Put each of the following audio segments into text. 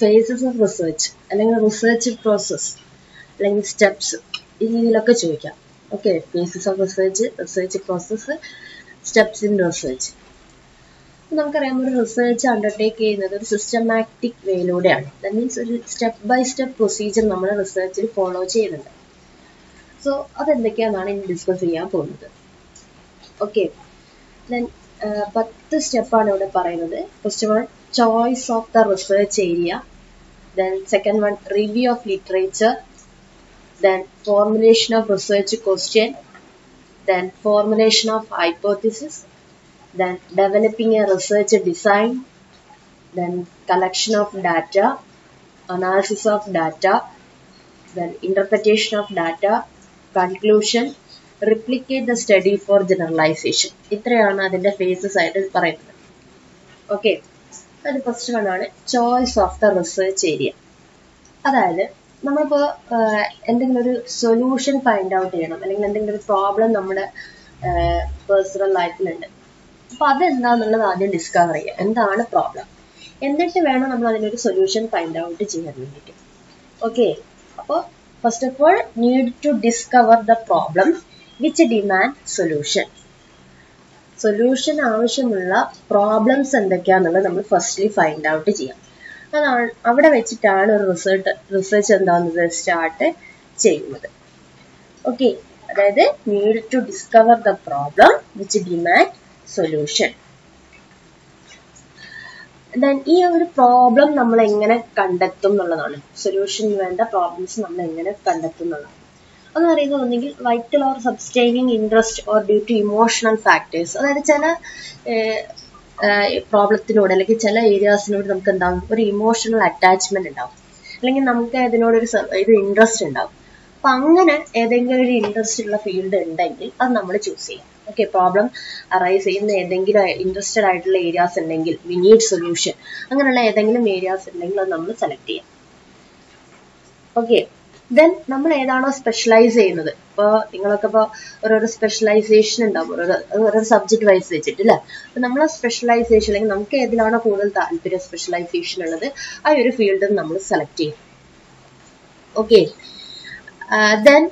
Faces of research അല്ലെങ്കിൽ research process അല്ലെങ്കിൽ steps ഈ രീതിയിലൊക്കെ ചോദിക്കാം. Okay phases of research research process steps in research നമുക്കറിയാം ഒരു റിസർച്ച് അണ്ടർടേക്ക് ചെയ്യുന്നത് ഒരു സിസ്റ്റമാറ്റിക് വേയിലൂടെയാണ് ദാറ്റ് മീൻസ് ഒരു സ്റ്റെപ്പ് ബൈ സ്റ്റെപ്പ് പ്രൊസീജിയർ നമ്മൾ റിസർച്ചിൽ ഫോളോ ചെയ്യുന്നുണ്ട്. സോ അതെന്തൊക്കെയാണെന്നാണ് ഇനി ഡിസ്കസ് ചെയ്യാൻ പോകുന്നത്. ഓക്കെ ദെൻ പത്ത് സ്റ്റെപ്പാണ് ഇവിടെ പറയുന്നത്. First one choice of the research area, then second one review of literature, then formulation of research question, then formulation of hypothesis, then developing a research design, then collection of data, analysis of data, then interpretation of data, conclusion, replicate the study for generalization. ഇത്രയാണ് അതിന്റെ faces ആയിട്ട് പറയുന്നത് okay അത് first one ആണ് choice of the research area അതായത് നമ്മളിപ്പോൾ എന്തെങ്കിലും ഒരു സൊല്യൂഷൻ ഫൈൻഡ് ഔട്ട് ചെയ്യണം. അല്ലെങ്കിൽ എന്തെങ്കിലും ഒരു പ്രോബ്ലം നമ്മുടെ പേഴ്സണൽ ലൈഫിലുണ്ട് അപ്പൊ അതെന്താന്നുള്ളത് ആദ്യം ഡിസ്കവർ ചെയ്യുക. എന്താണ് പ്രോബ്ലം എന്നിട്ട് വേണം നമ്മൾ അതിനൊരു സൊല്യൂഷൻ ഫൈൻഡ് ഔട്ട് ചെയ്യാൻ വേണ്ടിയിട്ട്. ഓക്കെ അപ്പോൾ first of all need to discover the problem which demand solution solution ആവശ്യമുള്ള പ്രോബ്ലംസ് എന്തൊക്കെയാന്നുള്ളത് നമ്മൾ ഫസ്റ്റ്ലി ഫൈൻഡ് ഔട്ട് ചെയ്യാം. അതാണ് അവിടെ വെച്ചിട്ടാണ് ഒരു റിസർച്ച് റിസർച്ച് എന്താണെന്നത് സ്റ്റാർട്ട് ചെയ്യുന്നത്. ഓക്കെ അതായത് need to discover the problem which demand solution then ഈ ഒരു പ്രോബ്ലം നമ്മൾ എങ്ങനെ കണ്ടെത്തും എന്നുള്ളതാണ്. സൊല്യൂഷൻ വേണ്ട പ്രോബ്ലംസ് നമ്മൾ എങ്ങനെ കണ്ടെത്തും എന്നുള്ളതാണ്. എന്ന് പറയുന്നത് ഒന്നെങ്കിൽ vital or സബ്സ്റ്റൈനിങ് interest or due to emotional factors അതായത് ചില പ്രോബ്ലത്തിനോട് അല്ലെങ്കിൽ ചില ഏരിയാസിനോട് നമുക്ക് എന്താകും ഒരു ഇമോഷണൽ അറ്റാച്ച്മെന്റ് ഉണ്ടാവും. അല്ലെങ്കിൽ നമുക്ക് അതിനോടൊരു ഇത് ഇൻട്രസ്റ്റ് ഉണ്ടാവും. അപ്പൊ അങ്ങനെ ഏതെങ്കിലും ഒരു ഇൻട്രസ്റ്റ് ഉള്ള ഫീൽഡ് ഉണ്ടെങ്കിൽ അത് നമ്മൾ ചൂസ് ചെയ്യാം. ഓക്കെ പ്രോബ്ലം അറൈസ് ചെയ്യുന്ന ഏതെങ്കിലും ഇൻട്രസ്റ്റഡ് ആയിട്ടുള്ള ഏരിയാസ് ഉണ്ടെങ്കിൽ വി നീഡ് സൊല്യൂഷൻ അങ്ങനെയുള്ള ഏതെങ്കിലും ഏരിയാസ് ഉണ്ടെങ്കിൽ അത് നമ്മൾ സെലക്ട് ചെയ്യാം. ഓക്കെ ദെൻ നമ്മൾ ഏതാണോ സ്പെഷ്യലൈസ് ചെയ്യുന്നത്. ഇപ്പോൾ നിങ്ങളൊക്കെ ഇപ്പോൾ ഓരോരോ സ്പെഷ്യലൈസേഷൻ ഉണ്ടാവും. ഓരോ ഓരോ സബ്ജക്ട് വൈസ് വെച്ചിട്ട് അല്ലേ അപ്പം നമ്മൾ സ്പെഷ്യലൈസേഷൻ അല്ലെങ്കിൽ നമുക്ക് ഏതിലാണോ കൂടുതൽ താല്പര്യം സ്പെഷ്യലൈസേഷൻ ഉള്ളത് ആ ഒരു ഫീൽഡ് നമ്മൾ സെലക്ട് ചെയ്യും. Okay then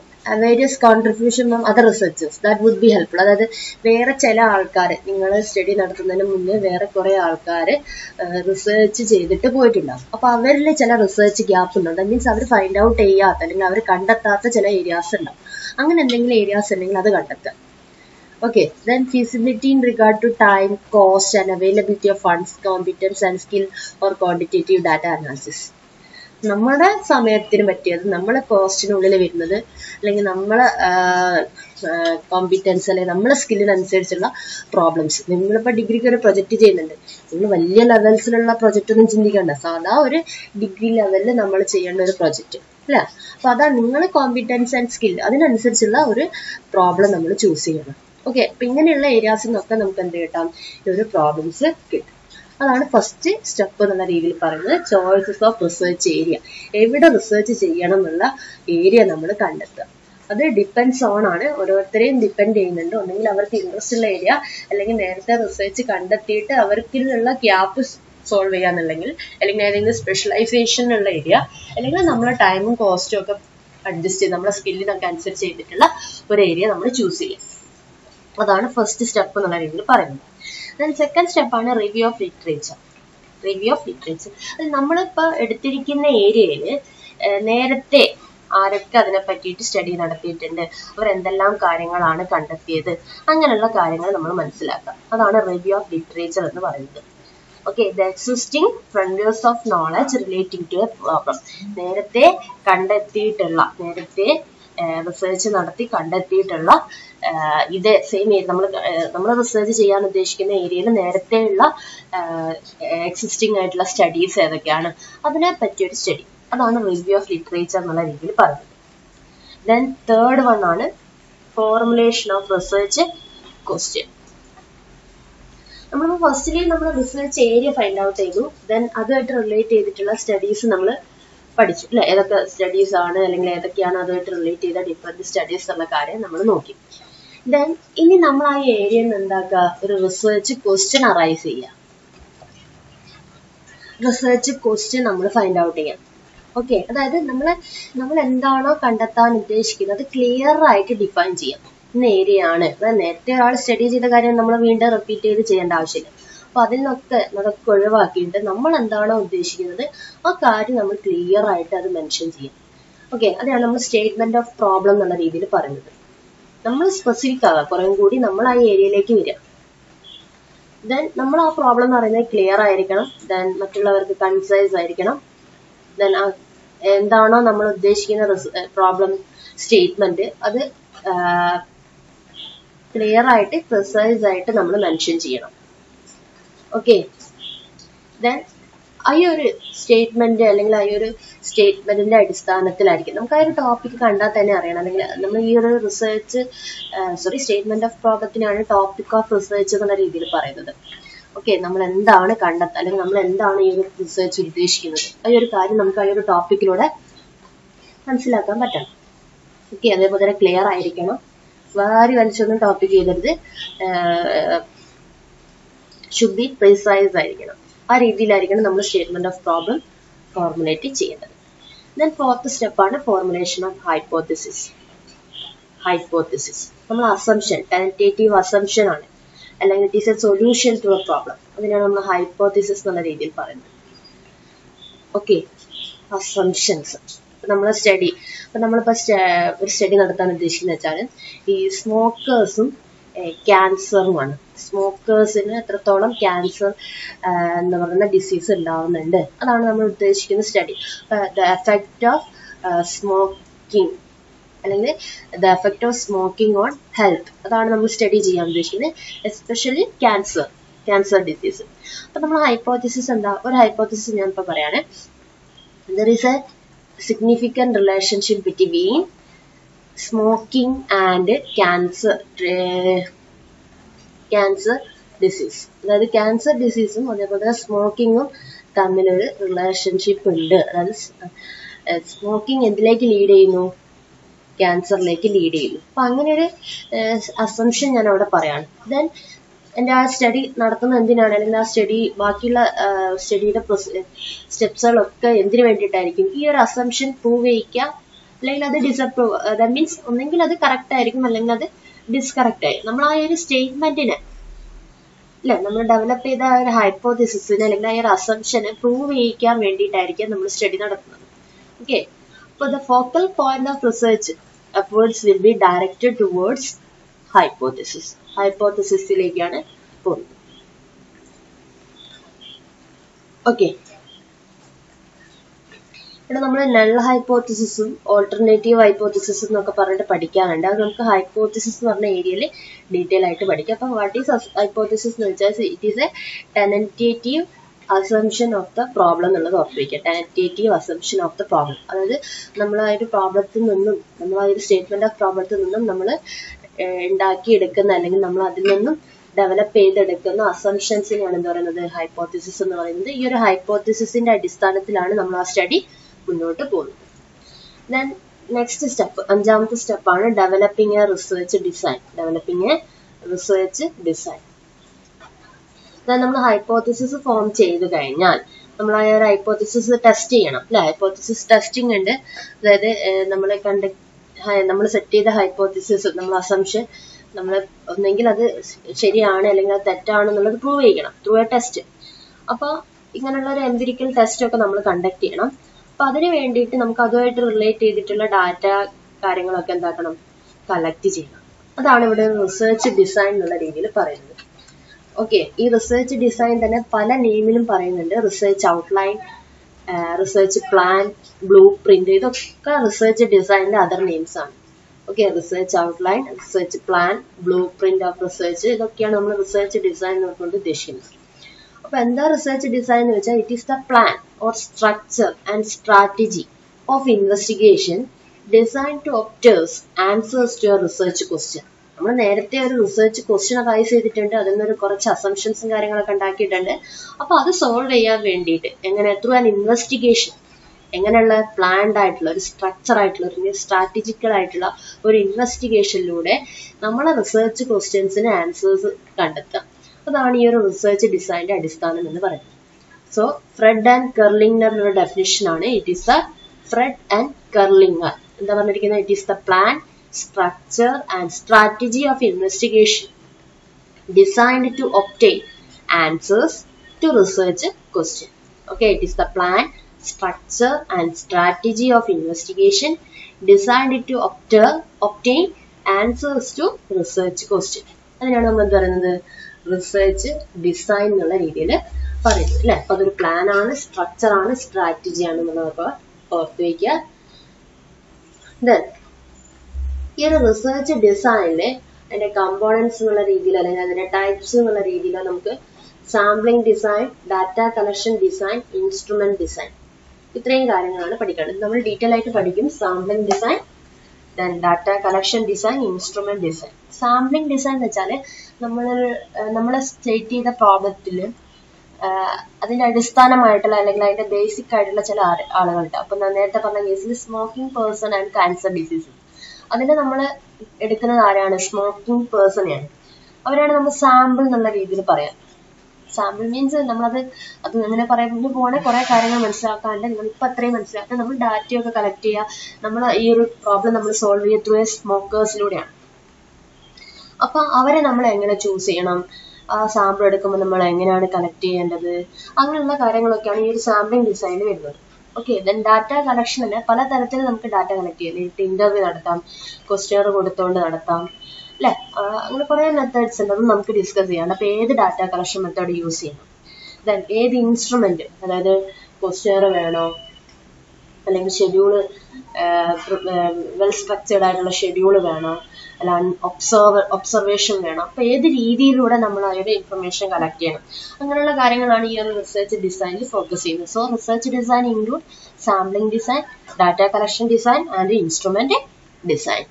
various contribution from other researchers that would be helpful അതായത് വേറെ ചില ആൾക്കാർ നിങ്ങൾ സ്റ്റഡി നടത്തുന്നതിന് മുന്നേ വേറെ കുറേ ആൾക്കാർ റിസർച്ച് ചെയ്തിട്ട് പോയിട്ടുണ്ടാകും അപ്പോൾ അവരിൽ ചില റിസർച്ച് ഗ്യാപ്പ് ഉണ്ടാവും ദാറ്റ് മീൻസ് അവർ ഫൈൻഡ് ഔട്ട് ചെയ്യാത്ത അല്ലെങ്കിൽ അവർ കണ്ടെത്താത്ത ചില ഏരിയാസ് ഉണ്ടാവും. അങ്ങനെ എന്തെങ്കിലും ഏരിയാസ് ഉണ്ടെങ്കിൽ അത് കണ്ടെത്തുക. Okay then feasibility in regard to time cost and availability of funds competence and skill or quantitative data analysis നമ്മുടെ സമയത്തിന് പറ്റിയത് നമ്മളെ കോസ്റ്റിനുള്ളിൽ വരുന്നത് അല്ലെങ്കിൽ നമ്മളെ കോമ്പിറ്റൻസ് അല്ലെങ്കിൽ നമ്മളെ സ്കില്ലിനനുസരിച്ചുള്ള പ്രോബ്ലംസ് നിങ്ങളിപ്പോൾ ഡിഗ്രിക്ക് ഒരു പ്രൊജക്റ്റ് ചെയ്യുന്നുണ്ട്. നിങ്ങൾ വലിയ ലെവൽസിലുള്ള പ്രൊജക്റ്റ് ഒന്നും ചിന്തിക്കേണ്ട. സാധാ ഒരു ഡിഗ്രി ലെവലിൽ നമ്മൾ ചെയ്യേണ്ട ഒരു പ്രൊജക്റ്റ് അല്ലേ? അപ്പൊ അതാ നിങ്ങൾ കോമ്പിറ്റൻസ് ആൻഡ് സ്കിൽ അതിനനുസരിച്ചുള്ള ഒരു പ്രോബ്ലം നമ്മൾ ചൂസ് ചെയ്യണം. ഓക്കെ അപ്പൊ ഇങ്ങനെയുള്ള ഏരിയാസിൽ നിന്നൊക്കെ നമുക്ക് എന്ത് കിട്ടാം? ഈ ഒരു പ്രോബ്ലംസ് കിട്ടും. അതാണ് ഫസ്റ്റ് സ്റ്റെപ്പ് എന്നുള്ള രീതിയിൽ പറയുന്നത് ചോയ്സസ് ഓഫ് റിസർച്ച് ഏരിയ എവിടെ റിസർച്ച് ചെയ്യണം എന്നുള്ള ഏരിയ നമ്മൾ കണ്ടെത്തുക. അത് ഡിപ്പെൻഡ്സ് ഓൺ ആണ്. ഓരോരുത്തരെയും ഡിപ്പെൻഡ് ചെയ്യുന്നുണ്ട്. ഒന്നെങ്കിൽ അവർക്ക് ഇൻട്രസ്റ്റ് ഉള്ള ഏരിയ അല്ലെങ്കിൽ നേരത്തെ റിസർച്ച് കണ്ടെത്തിയിട്ട് അവർക്കുള്ള ഗ്യാപ്പ് സോൾവ് ചെയ്യാന്നുണ്ടെങ്കിൽ അല്ലെങ്കിൽ ഏതെങ്കിലും സ്പെഷ്യലൈസേഷൻ ഉള്ള ഏരിയ അല്ലെങ്കിൽ നമ്മളെ ടൈമും കോസ്റ്റും ഒക്കെ അഡ്ജസ്റ്റ് ചെയ്ത് നമ്മളെ സ്കില്ലിനൊക്കെ അനുസരിച്ച് ചെയ്തിട്ടുള്ള ഒരു ഏരിയ നമ്മൾ ചൂസ് ചെയ്യും അതാണ് ഫസ്റ്റ് സ്റ്റെപ്പ് എന്നുള്ള രീതിയിൽ പറയുന്നത്. ദെൻ സെക്കൻഡ് സ്റ്റെപ്പാണ് review of literature review of literature അത് നമ്മളിപ്പോൾ എടുത്തിരിക്കുന്ന ഏരിയയിൽ നേരത്തെ ആരൊക്കെ അതിനെ പറ്റിയിട്ട് സ്റ്റഡി നടത്തിയിട്ടുണ്ട് അവർ എന്തെല്ലാം കാര്യങ്ങളാണ് കണ്ടെത്തിയത് അങ്ങനെയുള്ള കാര്യങ്ങൾ നമ്മൾ മനസ്സിലാക്കാം. അതാണ് റിവ്യൂ ഓഫ് ലിറ്ററേച്ചർ എന്ന് പറയുന്നത്. Okay the existing frontiers of knowledge relating to a problem നേരത്തെ കണ്ടെത്തിയിട്ടുള്ള നേരത്തെ റിസർച്ച് നടത്തി കണ്ടെത്തിയിട്ടുള്ള ഇതേ സെയിം നമ്മൾ നമ്മൾ റിസർച്ച് ചെയ്യാൻ ഉദ്ദേശിക്കുന്ന ഏരിയയിൽ നേരത്തെയുള്ള എക്സിസ്റ്റിംഗ് ആയിട്ടുള്ള സ്റ്റഡീസ് ഏതൊക്കെയാണ്? അതിനെ പറ്റിയൊരു സ്റ്റഡി അതാണ് റിവ്യൂ ഓഫ് ലിറ്ററേച്ചർ എന്നുള്ള രീതിയിൽ പറയുന്നത് ദെൻ തേർഡ് വൺ ആണ് ഫോർമുലേഷൻ ഓഫ് റിസർച്ച് ക്വസ്റ്റ്യൻ നമ്മൾ ഫസ്റ്റിലി നമ്മൾ റിസർച്ച് ഏരിയ ഫൈൻഡ് ഔട്ട് ചെയ്തു. ദെൻ അതുമായിട്ട് റിലേറ്റ് ചെയ്തിട്ടുള്ള സ്റ്റഡീസ് നമ്മൾ പഠിച്ചു. അല്ലെ? ഏതൊക്കെ സ്റ്റഡീസ് ആണ് അല്ലെങ്കിൽ ഏതൊക്കെയാണ് അതുമായിട്ട് റിലേറ്റ് ചെയ്ത ഡിഫറെന്റ് സ്റ്റഡീസ് ഉള്ള കാര്യം നമ്മൾ നോക്കി. ദെൻ ഇനി നമ്മൾ ആ ഏരിയയിൽ നിന്ന് എന്താക്കുക ഒരു റിസർച്ച് ക്വസ്റ്റ്യൻ അറൈസ് ചെയ്യുക റിസർച്ച് ക്വസ്റ്റ്യൻ നമ്മൾ ഫൈൻഡ് ഔട്ട് ചെയ്യാം. ഓക്കെ അതായത് നമ്മൾ നമ്മൾ എന്താണോ കണ്ടെത്താൻ ഉദ്ദേശിക്കുന്നത് അത് ക്ലിയർ ആയിട്ട് ഡിഫൈൻ ചെയ്യാം. ഇന്ന ഏരിയ ആണ്. നേരത്തെ ഒരാൾ സ്റ്റഡി ചെയ്ത കാര്യം നമ്മൾ വീണ്ടും റിപ്പീറ്റ് ചെയ്ത് ചെയ്യേണ്ട ആവശ്യമില്ല. അപ്പൊ അതിൽ നിന്നൊക്കെ അതൊക്കെ ഒഴിവാക്കിയിട്ട് നമ്മൾ എന്താണോ ഉദ്ദേശിക്കുന്നത് ആ കാര്യം നമ്മൾ ക്ലിയർ ആയിട്ട് അത് മെൻഷൻ ചെയ്യാം ഓക്കെ അതാണ് നമ്മൾ സ്റ്റേറ്റ്മെന്റ് ഓഫ് പ്രോബ്ലം എന്നുള്ള രീതിയിൽ പറയുന്നത്. നമ്മൾ സ്പെസിഫിക് ആകാം കുറേ കൂടി നമ്മൾ ആ ഏരിയയിലേക്ക് വരിക. ദെൻ നമ്മൾ ആ പ്രോബ്ലം എന്ന് പറയുന്നത് ക്ലിയർ ആയിരിക്കണം. ദെൻ മറ്റുള്ളവർക്ക് കൺസൈസ് ആയിരിക്കണം. ദെൻ എന്താണോ നമ്മൾ ഉദ്ദേശിക്കുന്ന പ്രോബ്ലം സ്റ്റേറ്റ്മെന്റ് അത് ക്ലിയർ ആയിട്ട് പ്രിസൈസ് ആയിട്ട് നമ്മൾ മെൻഷൻ ചെയ്യണം. ഓക്കെ ദെൻ ഈ ഒരു സ്റ്റേറ്റ്മെന്റ് അല്ലെങ്കിൽ ആ ഒരു സ്റ്റേറ്റ്മെന്റിന്റെ അടിസ്ഥാനത്തിലായിരിക്കും. നമുക്ക് ആ ഒരു ടോപ്പിക് കണ്ടാൽ തന്നെ അറിയണം. അല്ലെങ്കിൽ നമ്മൾ ഈ ഒരു റിസർച്ച് സോറി സ്റ്റേറ്റ്മെന്റ് ഓഫ് പ്രോബ്ലത്തിനാണ് ടോപ്പിക് ഓഫ് റിസർച്ച് എന്നുള്ള രീതിയിൽ പറയുന്നത്. ഓക്കെ നമ്മൾ എന്താണ് കണ്ടെത്തുക അല്ലെങ്കിൽ നമ്മൾ എന്താണ് ഈ ഒരു റിസർച്ച് ഉദ്ദേശിക്കുന്നത്? ആ ഒരു കാര്യം നമുക്ക് ആ ഒരു ടോപ്പിക്കിലൂടെ മനസ്സിലാക്കാൻ പറ്റണം. ഓക്കെ അതേപോലെ തന്നെ ക്ലിയർ ആയിരിക്കണം. വാരി വലിച്ചൊന്നും ടോപ്പിക് ചെയ്തരുത് ഷുഡ് ബി പ്രിസൈസ് ആയിരിക്കണം. ആ രീതിയിലായിരിക്കണം നമ്മൾ സ്റ്റേറ്റ്മെന്റ് ഓഫ് പ്രോബ്ലം ഫോർമുലേറ്റ് ചെയ്യേണ്ടത്. ദെൻ ഫോർത്ത് സ്റ്റെപ്പാണ് ഫോർമുലേഷൻ ഓഫ് ഹൈപ്പോത്തിസിസ് ഹൈപ്പോത്തിസിസ് നമ്മൾ അസംഷൻ ടെന്റേറ്റീവ് അസംഷൻ ആണ്. അല്ലെങ്കിൽ it is a solution to a problem അതിനാണ് നമ്മൾ ഹൈപ്പോത്തിസിസ് എന്നുള്ള രീതിയിൽ പറയുന്നത്. ഓക്കെ അസംഷൻസ് നമ്മൾ സ്റ്റഡി ഇപ്പൊ നമ്മളിപ്പോ ഒരു സ്റ്റഡി നടത്താൻ ഉദ്ദേശിക്കുന്നത് വെച്ചാൽ ഈ സ്മോക്കേഴ്സും ക്യാൻസറുമാണ്. സ്മോക്കേഴ്സിന് എത്രത്തോളം ക്യാൻസർ എന്ന് പറയുന്ന ഡിസീസ് ഉണ്ടാവുന്നുണ്ട്. അതാണ് നമ്മൾ ഉദ്ദേശിക്കുന്ന study the effect of smoking അല്ലെങ്കിൽ the effect of smoking on health അതാണ് നമ്മൾ സ്റ്റഡി ചെയ്യാൻ ഉദ്ദേശിക്കുന്നത്. എസ്പെഷ്യലി ക്യാൻസർ ക്യാൻസർ ഡിസീസ് അപ്പൊ നമ്മൾ ഹൈപ്പോത്തിസിസ് എന്താ? ഒരു ഹൈപ്പോത്തിസിസ് ഞാൻ ഇപ്പൊ പറയാണ്. There is a significant relationship between smoking and cancer cancer disease അതായത് ക്യാൻസർ ഡിസീസും അതേപോലെ സ്മോക്കിങ്ങും തമ്മിലൊരു റിലേഷൻഷിപ്പ് ഉണ്ട്. അതായത് സ്മോക്കിംഗ് എന്തിലേക്ക് ലീഡ് ചെയ്യുന്നു? ക്യാൻസറിലേക്ക് ലീഡ് ചെയ്യുന്നു. അപ്പൊ അങ്ങനെ ഒരു അസംഷൻ ഞാൻ അവിടെ പറയാണ്. ദെൻ എന്റെ ആ സ്റ്റഡി നടത്തുന്നത് എന്തിനാണ്? അല്ലെങ്കിൽ ആ സ്റ്റഡി ബാക്കിയുള്ള സ്റ്റഡിയുടെ സ്റ്റെപ്സുകളൊക്കെ എന്തിനു വേണ്ടിയിട്ടായിരിക്കും? ഈ ഒരു അസംഷൻ പ്രൂവ് ചെയ്യിക്കുക അല്ലെങ്കിൽ അത് ഡിസപ്രൂവ് ദാറ്റ് മീൻസ് ഒന്നെങ്കിൽ അത് കറക്റ്റ് ആയിരിക്കും അല്ലെങ്കിൽ അത് ഡിസ്കറക്റ്റ് ആയിരിക്കും. നമ്മൾ ആ ഒരു സ്റ്റേറ്റ്മെന്റിന് അല്ലെ നമ്മൾ ഡെവലപ്പ് ചെയ്ത ആ ഒരു ഹൈപ്പോതിസിന് അല്ലെങ്കിൽ ആ ഒരു അസംഷന് പ്രൂവ് ചെയ്യിക്കാൻ വേണ്ടിയിട്ടായിരിക്കും നമ്മൾ സ്റ്റഡി നടത്തുന്നത്. ഓക്കെ അപ്പോൾ the focal point of research upwards will be directed towards hypothesis ഹൈപ്പോതിസിസിലേക്കാണ് പോകുന്നത്. ഓക്കെ ഇവിടെ നമ്മൾ നൾ ഹൈപ്പോത്തിസിസും ഓൾട്ടർനേറ്റീവ് ഹൈപ്പോത്തിസിസും എന്നൊക്കെ പറഞ്ഞിട്ട് പഠിക്കാറുണ്ട്. അത് നമുക്ക് ഹൈപ്പോത്തിസിസ് എന്ന് പറഞ്ഞ ഏരിയയിൽ ഡീറ്റെയിൽ ആയിട്ട് പഠിക്കാം. അപ്പം വാട്ട് ഈസ് ഹൈപ്പോത്തിസിസ് എന്ന് വെച്ചാൽ it is a tentative assumption of the problem എന്നുള്ളത് ഓർപ്പിക്കുക tentative assumption of the problem അതായത് നമ്മൾ ആ ഒരു പ്രോബ്ലത്തിൽ നിന്നും നമ്മൾ ആ ഒരു സ്റ്റേറ്റ്മെന്റ് ഓഫ് പ്രോബ്ലത്തിൽ നിന്നും നമ്മൾ ഉണ്ടാക്കിയെടുക്കുന്ന അല്ലെങ്കിൽ നമ്മൾ അതിൽ നിന്നും ഡെവലപ്പ് ചെയ്തെടുക്കുന്ന അസംഷൻസിനെയാണ് എന്ത് പറയുന്നത്? ഹൈപ്പോത്തിസിസ് എന്ന് പറയുന്നത്. ഈ ഒരു ഹൈപ്പോത്തിസിസിന്റെ അടിസ്ഥാനത്തിലാണ് നമ്മൾ ആ സ്റ്റഡി മുന്നോട്ട് പോകുന്നത്. ദെൻ നെക്സ്റ്റ് സ്റ്റെപ്പ് അഞ്ചാമത്തെ സ്റ്റെപ്പാണ് developing a research design developing a research design നമ്മൾ ഹൈപ്പോത്തിസിസ് ഫോം ചെയ്ത് കഴിഞ്ഞാൽ നമ്മൾ ആ ഒരു ഹൈപ്പോത്തിസിസ് ടെസ്റ്റ് ചെയ്യണം. അല്ലെ? ഹൈപ്പോത്തിസിസ് ടെസ്റ്റിംഗ് ഉണ്ട്. അതായത് നമ്മൾ കണ്ട നമ്മൾ സെറ്റ് ചെയ്ത ഹൈപ്പോത്തിസിസ് നമ്മൾ അസംഷൻ നമ്മൾ ഒന്നെങ്കിൽ അത് ശരിയാണ് അല്ലെങ്കിൽ അത് തെറ്റാണ് എന്നുള്ളത് പ്രൂവ് ചെയ്യണം. ത്രൂ എ ടെസ്റ്റ് അപ്പോൾ ഇങ്ങനെയുള്ള ഒരു എംപിരിക്കൽ ടെസ്റ്റ് ഒക്കെ നമ്മൾ കണ്ടക്ട് ചെയ്യണം. അപ്പൊ അതിന് വേണ്ടിയിട്ട് നമുക്ക് അതുമായിട്ട് റിലേറ്റ് ചെയ്തിട്ടുള്ള ഡാറ്റ കാര്യങ്ങളൊക്കെ എന്താക്കണം? കളക്ട് ചെയ്യണം. അതാണ് ഇവിടെ റിസർച്ച് ഡിസൈൻ എന്നുള്ള രീതിയിൽ പറയുന്നത്. ഓക്കെ ഈ റിസർച്ച് ഡിസൈൻ തന്നെ പല നെയിമിലും പറയുന്നുണ്ട്. Research outline research plan blueprint ഇതൊക്കെ റിസർച്ച് ഡിസൈനിന്റെ അതർ നെയിംസ് ആണ്. Okay research outline research plan blueprint of research ഇതൊക്കെയാണ് നമ്മൾ റിസർച്ച് ഡിസൈൻ കൊണ്ട് ഉദ്ദേശിക്കുന്നത്. അപ്പൊ എന്താ റിസർച്ച് ഡിസൈൻ എന്ന് വെച്ചാൽ it is the plan or structure and strategy of investigation design to obtain answers to your research question നമ്മൾ നേരത്തെ ഒരു റിസർച്ച് ക്വസ്റ്റ്യൻ റൈസ് ചെയ്തിട്ടുണ്ട്. അതിൽ നിന്നൊരു കുറച്ച് അസംഷൻസും കാര്യങ്ങളൊക്കെ ഉണ്ടാക്കിയിട്ടുണ്ട്. അപ്പൊ അത് സോൾവ് ചെയ്യാൻ വേണ്ടിയിട്ട് എങ്ങനെ ത്രൂ ആൻ ഇൻവെസ്റ്റിഗേഷൻ എങ്ങനെയുള്ള പ്ലാൻഡ് ആയിട്ടുള്ള ഒരു സ്ട്രക്ചർ ആയിട്ടുള്ള ഒരു സ്ട്രാറ്റജിക്കൽ ആയിട്ടുള്ള ഒരു ഇൻവെസ്റ്റിഗേഷനിലൂടെ നമ്മളെ റിസർച്ച് ക്വസ്റ്റ്യൻസിന് ആൻസേഴ്സ് കണ്ടെത്താം അതാണ് ഈ ഒരു റിസർച്ച് ഡിസൈന്റെ അടിസ്ഥാനം എന്ന് പറയുന്നത്. So Fred and Kerlinger definition ആണ്. It is the Fred and Kerlinger എന്താ പറഞ്ഞിരിക്കുന്നത്? It is the plan structure and strategy of investigation designed to obtain answers to research question okay it is the plan structure and strategy of investigation designed to obtain answers to research question. അതിനാണ് നമ്മൾ എന്ത് പറയുന്നത്? Research design എന്നുള്ള രീതിയിൽ പറയുന്നത് അല്ലെ? അപ്പൊ അതൊരു പ്ലാൻ ആണ് സ്ട്രക്ചർ ആണ് സ്ട്രാറ്റജി ആണ് എന്നുള്ളതൊക്കെ ഓർത്ത് വയ്ക്കുക. ഈ ഒരു റിസർച്ച് ഡിസൈനിൽ അതിന്റെ കമ്പോണൻസ് എന്നുള്ള രീതിയിൽ അല്ലെങ്കിൽ അതിന്റെ ടൈപ്സ് എന്നുള്ള രീതിയിൽ നമുക്ക് sampling design data collection design instrument design ഇത്രയും കാര്യങ്ങളാണ് പഠിക്കേണ്ടത് നമ്മൾ ഡീറ്റെയിൽ ആയിട്ട് പഠിക്കും sampling design then data collection design instrument design sampling design എന്ന് വെച്ചാൽ നമ്മൾ നമ്മൾ സ്റ്റേറ്റ് ചെയ്ത പ്രോബ്ലത്തിൽ അതിന്റെ അടിസ്ഥാനമായിട്ടുള്ള അല്ലെങ്കിൽ അതിന്റെ ബേസിക് ആയിട്ടുള്ള ചില ആളുകളുണ്ട്. അപ്പൊ നേരത്തെ പറഞ്ഞ കേസിൽ smoking person and cancer disease അതിന്റെ നമ്മൾ എടുക്കുന്നത് ആരാണ്? സ്മോക്കിംഗ് പേഴ്സണെയാണ് അവരാണ് നമ്മൾ സാമ്പിൾ എന്നുള്ള രീതിയിൽ പറയാം. സാമ്പിൾ മീൻസ് നമ്മളത് അത് അങ്ങനെ പറയുമ്പോൾ പോണെ കുറെ കാര്യങ്ങൾ മനസ്സിലാക്കാണ്ട് നിങ്ങൾ ഇപ്പൊ അത്രയും മനസ്സിലാക്കാൻ നമ്മൾ ഡാറ്റയൊക്കെ കളക്ട് ചെയ്യുക നമ്മൾ ഈ ഒരു പ്രോബ്ലം നമ്മൾ സോൾവ് ചെയ്യുക ത്രൂ സ്മോക്കേഴ്സിലൂടെയാണ് അപ്പൊ അവരെ നമ്മൾ എങ്ങനെ ചൂസ് ചെയ്യണം? ആ സാമ്പിൾ എടുക്കുമ്പോൾ നമ്മൾ എങ്ങനെയാണ് കളക്ട് ചെയ്യേണ്ടത്? അങ്ങനെയുള്ള കാര്യങ്ങളൊക്കെയാണ് ഈ ഒരു സാമ്പിളിംഗ് ഡിസൈനിൽ വരുന്നത്. ഓക്കെ ദെൻ ഡാറ്റ കളക്ഷനിൽ പല തരത്തിൽ നമുക്ക് ഡാറ്റ കളക്ട് ചെയ്യാം. നേരിട്ട് ഇന്റർവ്യൂ നടത്താം ക്വസ്റ്റ്യർ കൊടുത്തുകൊണ്ട് നടത്താം. അല്ലെ? അങ്ങനെ കുറെ മെത്തേഡ്സ് ഉണ്ട്. അത് നമുക്ക് ഡിസ്കസ് ചെയ്യാം. അപ്പൊ ഏത് ഡാറ്റ കളക്ഷൻ മെത്തേഡ് യൂസ് ചെയ്യണം? ദെൻ ഏത് ഇൻസ്ട്രുമെന്റ് അതായത് ക്വസ്റ്റ്യർ വേണോ? അല്ലെങ്കിൽ ഷെഡ്യൂൾ വെൽ സ്ട്രക്ചേർഡ് ആയിട്ടുള്ള ഷെഡ്യൂൾ വേണോ? അല്ല ഒബ്സർവ് ഒബ്സർവേഷൻ വേണം? അപ്പൊ ഏത് രീതിയിലൂടെ നമ്മൾ ഒരു ഇൻഫർമേഷൻ കളക്ട് ചെയ്യണം? അങ്ങനെയുള്ള കാര്യങ്ങളാണ് ഈ ഒരു റിസർച്ച് ഡിസൈനിൽ ഫോക്കസ് ചെയ്യുന്നത്. So research design include sampling design data collection design and instrument design